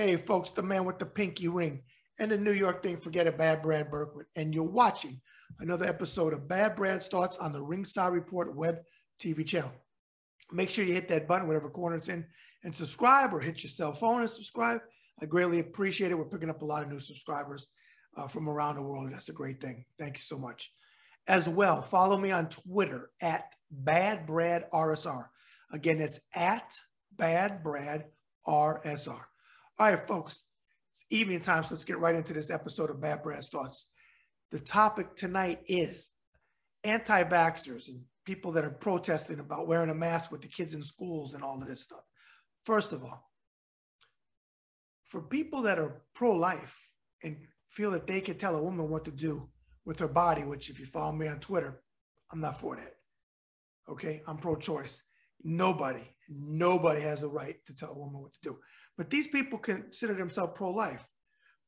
Hey, folks, the man with the pinky ring and the New York thing, forget it, Bad Brad Berkwitt. And you're watching another episode of Bad Brad's Thoughts on the Ringside Report web TV channel. Make sure you hit that button, whatever corner it's in, and subscribe or hit your cell phone and subscribe. I greatly appreciate it. We're picking up a lot of new subscribers uh, from around the world. That's a great thing. Thank you so much. As well, follow me on Twitter at Bad Brad RSR. Again, it's at Bad Brad RSR. All right, folks, it's evening time, so let's get right into this episode of Bad Brad's Thoughts. The topic tonight is anti vaxxers and people that are protesting about wearing a mask with the kids in schools and all of this stuff. First of all, for people that are pro life and feel that they can tell a woman what to do with her body, which, if you follow me on Twitter, I'm not for that. Okay, I'm pro choice. Nobody, nobody has a right to tell a woman what to do. But these people consider themselves pro life,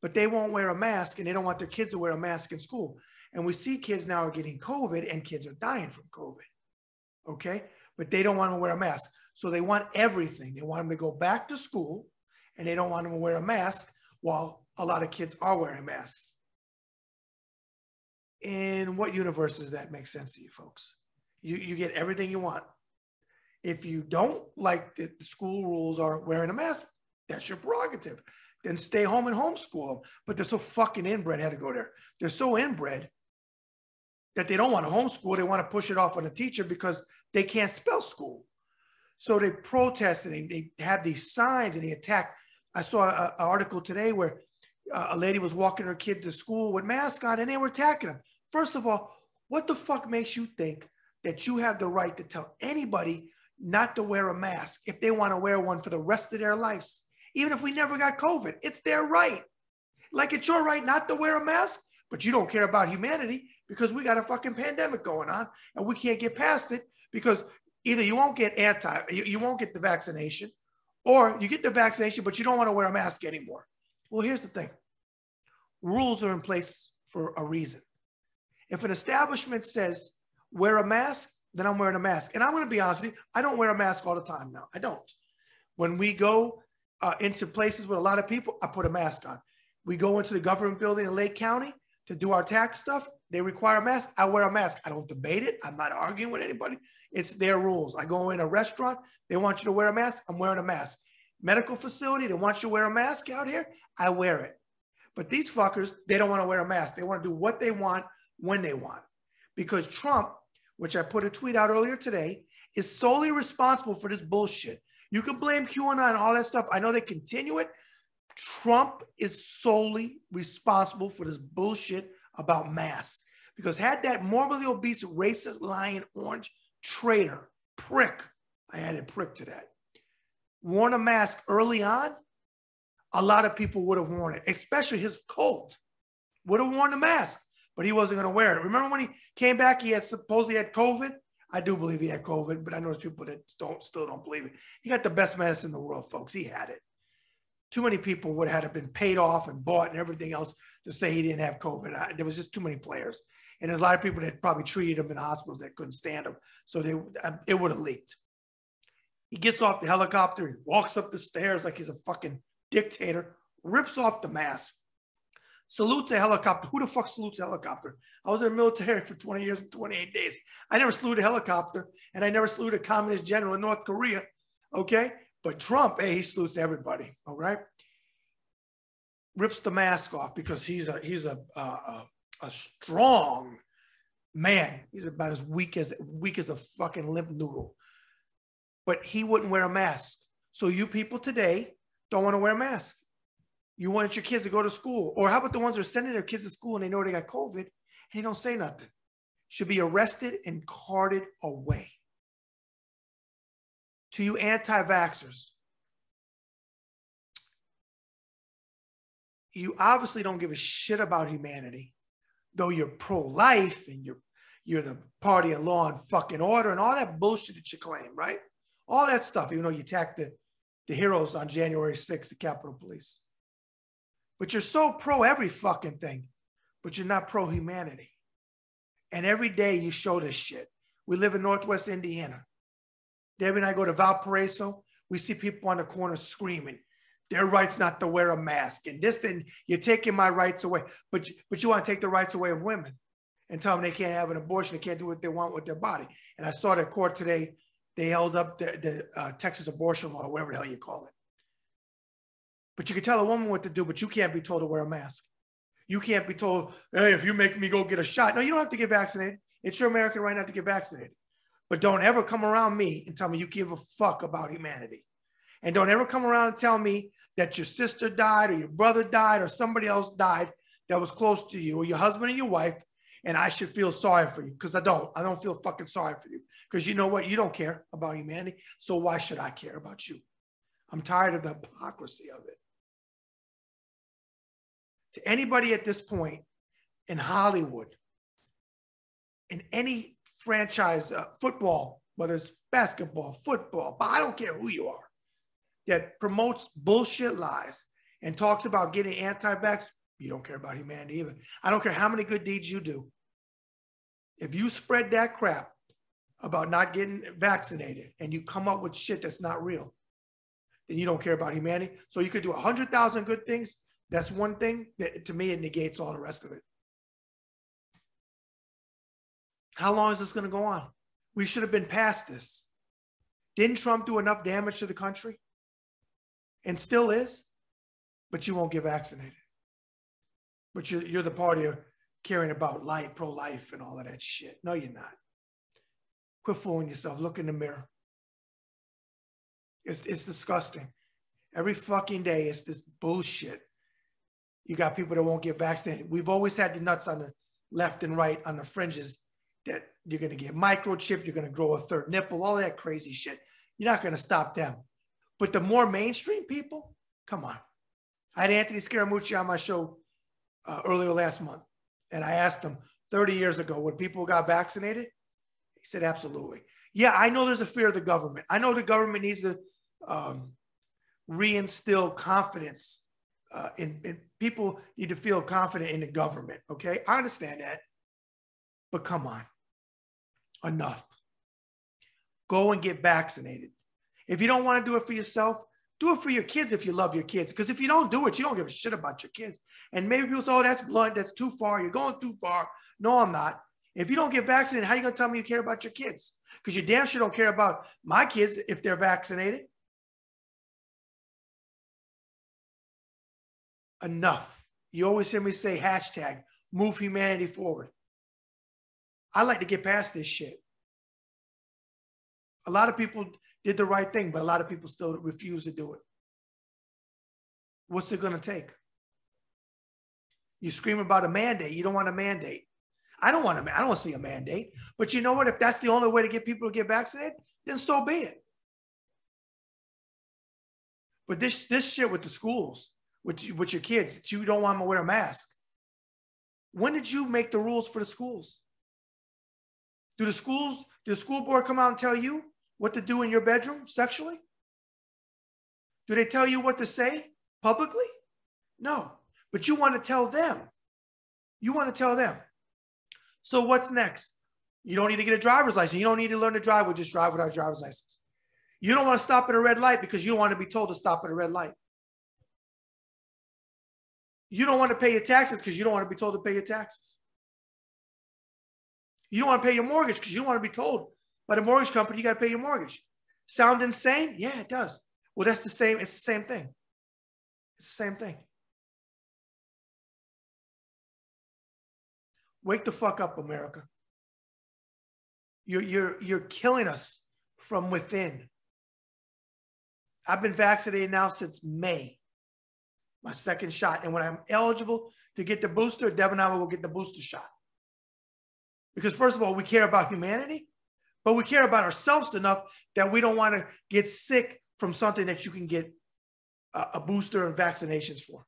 but they won't wear a mask and they don't want their kids to wear a mask in school. And we see kids now are getting COVID and kids are dying from COVID. Okay. But they don't want to wear a mask. So they want everything. They want them to go back to school and they don't want them to wear a mask while a lot of kids are wearing masks. In what universe does that make sense to you folks? You, you get everything you want. If you don't like that the school rules are wearing a mask, that's your prerogative. Then stay home and homeschool them. But they're so fucking inbred, had to go there. They're so inbred that they don't want to homeschool. They want to push it off on the teacher because they can't spell school. So they protest and they, they have these signs and they attack. I saw an article today where uh, a lady was walking her kid to school with mask on and they were attacking them. First of all, what the fuck makes you think that you have the right to tell anybody not to wear a mask if they want to wear one for the rest of their lives? Even if we never got COVID. It's their right. Like it's your right not to wear a mask, but you don't care about humanity because we got a fucking pandemic going on and we can't get past it because either you won't get anti, you, you won't get the vaccination, or you get the vaccination, but you don't want to wear a mask anymore. Well, here's the thing rules are in place for a reason. If an establishment says wear a mask, then I'm wearing a mask. And I'm going to be honest with you, I don't wear a mask all the time now. I don't. When we go uh, into places with a lot of people, I put a mask on. We go into the government building in Lake County to do our tax stuff. They require a mask. I wear a mask. I don't debate it. I'm not arguing with anybody. It's their rules. I go in a restaurant. They want you to wear a mask. I'm wearing a mask. Medical facility. They want you to wear a mask out here. I wear it. But these fuckers, they don't want to wear a mask. They want to do what they want when they want. Because Trump, which I put a tweet out earlier today, is solely responsible for this bullshit. You can blame QAnon, and all that stuff. I know they continue it. Trump is solely responsible for this bullshit about masks. Because had that morbidly obese, racist, lying, orange traitor, prick, I added prick to that, worn a mask early on, a lot of people would have worn it, especially his cult would have worn the mask, but he wasn't going to wear it. Remember when he came back, he had supposedly had COVID I do believe he had COVID, but I know there's people that don't still don't believe it. He got the best medicine in the world, folks. He had it. Too many people would have been paid off and bought and everything else to say he didn't have COVID. I, there was just too many players, and there's a lot of people that probably treated him in hospitals that couldn't stand him, so they um, it would have leaked. He gets off the helicopter, he walks up the stairs like he's a fucking dictator, rips off the mask, Salute to helicopter. Who the fuck salutes a helicopter? I was in the military for 20 years and 28 days. I never saluted a helicopter, and I never saluted a communist general in North Korea. Okay, but Trump, hey, he salutes everybody. All right, rips the mask off because he's a he's a a, a strong man. He's about as weak as weak as a fucking limp noodle. But he wouldn't wear a mask. So you people today don't want to wear a mask. You want your kids to go to school. Or how about the ones that are sending their kids to school and they know they got COVID and they don't say nothing? Should be arrested and carted away. To you anti vaxxers, you obviously don't give a shit about humanity, though you're pro life and you're, you're the party of law and fucking order and all that bullshit that you claim, right? All that stuff, even though you attacked the, the heroes on January 6th, the Capitol Police. But you're so pro every fucking thing, but you're not pro humanity. And every day you show this shit. We live in Northwest Indiana. Debbie and I go to Valparaiso. We see people on the corner screaming. their rights not to wear a mask and this, then you're taking my rights away. But, but you want to take the rights away of women and tell them they can't have an abortion, they can't do what they want with their body. And I saw that court today, they held up the, the uh, Texas abortion law, whatever the hell you call it. But you can tell a woman what to do, but you can't be told to wear a mask. You can't be told, hey, if you make me go get a shot. No, you don't have to get vaccinated. It's your American right not to get vaccinated. But don't ever come around me and tell me you give a fuck about humanity. And don't ever come around and tell me that your sister died or your brother died or somebody else died that was close to you or your husband and your wife and I should feel sorry for you because I don't. I don't feel fucking sorry for you because you know what? You don't care about humanity. So why should I care about you? I'm tired of the hypocrisy of it. To anybody at this point in Hollywood, in any franchise, uh, football, whether it's basketball, football, but I don't care who you are, that promotes bullshit lies and talks about getting anti-vax, you don't care about humanity either. I don't care how many good deeds you do. If you spread that crap about not getting vaccinated and you come up with shit that's not real, then you don't care about humanity. So you could do a hundred thousand good things. That's one thing that to me it negates all the rest of it. How long is this going to go on? We should have been past this. Didn't Trump do enough damage to the country? And still is, but you won't get vaccinated. But you're, you're the party of caring about life, pro life, and all of that shit. No, you're not. Quit fooling yourself. Look in the mirror. It's, it's disgusting. Every fucking day, it's this bullshit. You got people that won't get vaccinated. We've always had the nuts on the left and right on the fringes that you're going to get microchip, you're going to grow a third nipple, all that crazy shit. You're not going to stop them. But the more mainstream people, come on. I had Anthony Scaramucci on my show uh, earlier last month, and I asked him 30 years ago when people got vaccinated. He said, absolutely. Yeah, I know there's a fear of the government. I know the government needs to um, reinstill confidence uh, in, in people need to feel confident in the government. Okay, I understand that, but come on, enough. Go and get vaccinated. If you don't want to do it for yourself, do it for your kids if you love your kids. Because if you don't do it, you don't give a shit about your kids. And maybe people say, oh, that's blood. That's too far. You're going too far. No, I'm not. If you don't get vaccinated, how are you going to tell me you care about your kids? Because you damn sure don't care about my kids if they're vaccinated. Enough. You always hear me say hashtag move humanity forward. I like to get past this shit. A lot of people did the right thing, but a lot of people still refuse to do it. What's it going to take? You scream about a mandate. You don't want a mandate. I don't want to. I don't want to see a mandate. But you know what? If that's the only way to get people to get vaccinated, then so be it. But this this shit with the schools, with with your kids, that you don't want them to wear a mask. When did you make the rules for the schools? Do the schools, do the school board come out and tell you what to do in your bedroom sexually? Do they tell you what to say publicly? No, but you want to tell them. You want to tell them. So what's next? You don't need to get a driver's license. You don't need to learn to drive. We'll just drive without a driver's license. You don't want to stop at a red light because you don't want to be told to stop at a red light. You don't want to pay your taxes because you don't want to be told to pay your taxes. You don't want to pay your mortgage because you don't want to be told by the mortgage company you got to pay your mortgage. Sound insane? Yeah, it does. Well, that's the same. It's the same thing. It's the same thing. Wake the fuck up, America. You're, you're, you're killing us from within. I've been vaccinated now since May, my second shot. And when I'm eligible to get the booster, Devin and I will get the booster shot. Because first of all, we care about humanity, but we care about ourselves enough that we don't want to get sick from something that you can get a, a booster and vaccinations for.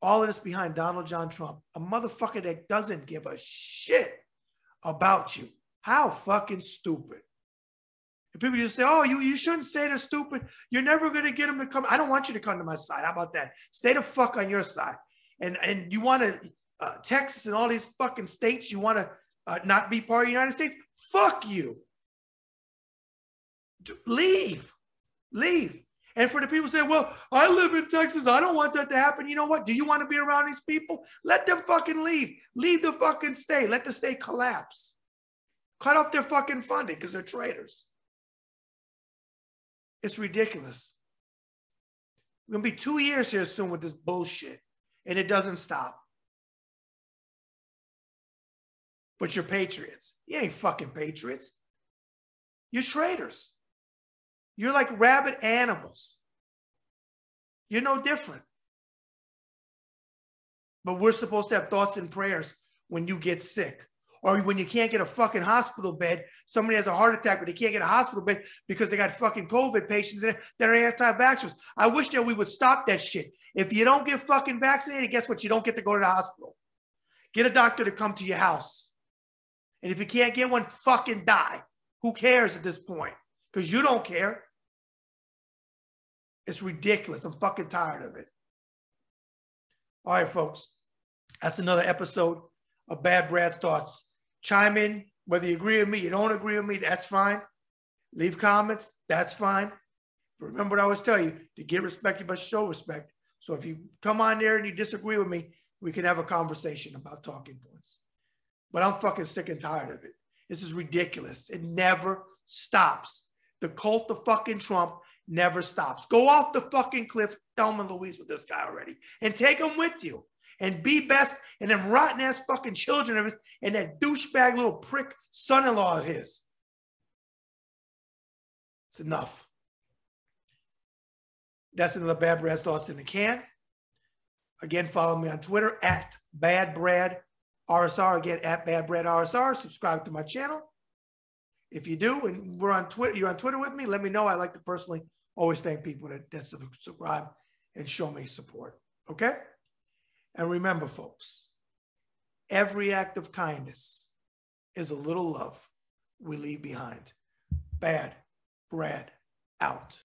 All of this behind Donald John Trump, a motherfucker that doesn't give a shit about you. How fucking stupid. And people just say, oh, you, you shouldn't say they're stupid. You're never going to get them to come. I don't want you to come to my side. How about that? Stay the fuck on your side and and you want to uh, Texas and all these fucking states, you want to uh, not be part of the United States? Fuck you. leave, leave. And for the people say, well, I live in Texas. I don't want that to happen. You know what? Do you want to be around these people? Let them fucking leave. Leave the fucking state. Let the state collapse. Cut off their fucking funding because they're traitors. It's ridiculous. We're to be two years here soon with this bullshit, and it doesn't stop. But you're patriots. You ain't fucking patriots. You're traitors. You're like rabid animals. You're no different. But we're supposed to have thoughts and prayers when you get sick or when you can't get a fucking hospital bed. Somebody has a heart attack, but they can't get a hospital bed because they got fucking COVID patients that are anti-vaxxers. I wish that we would stop that shit. If you don't get fucking vaccinated, guess what? You don't get to go to the hospital. Get a doctor to come to your house. And if you can't get one, fucking die. Who cares at this point? Because you don't care. It's ridiculous. I'm fucking tired of it. All right, folks. That's another episode of Bad Brad's Thoughts. Chime in, whether you agree with me, you don't agree with me, that's fine. Leave comments, that's fine. But remember what I always tell you to get respect, you must show respect. So if you come on there and you disagree with me, we can have a conversation about talking points. But I'm fucking sick and tired of it. This is ridiculous. It never stops. The cult of fucking Trump never stops. Go off the fucking cliff, Thelma Louise with this guy already, and take him with you. And be best and them rotten ass fucking children of his and that douchebag little prick son in law of his. It's enough. That's another Bad Brad Thoughts in the Can. Again, follow me on Twitter at Bad Brad RSR. Again, at Bad Brad RSR. Subscribe to my channel. If you do, and we're on Twitter, you're on Twitter with me, let me know. I like to personally always thank people that, that subscribe and show me support. Okay? And remember, folks, every act of kindness is a little love we leave behind. Bad Brad out.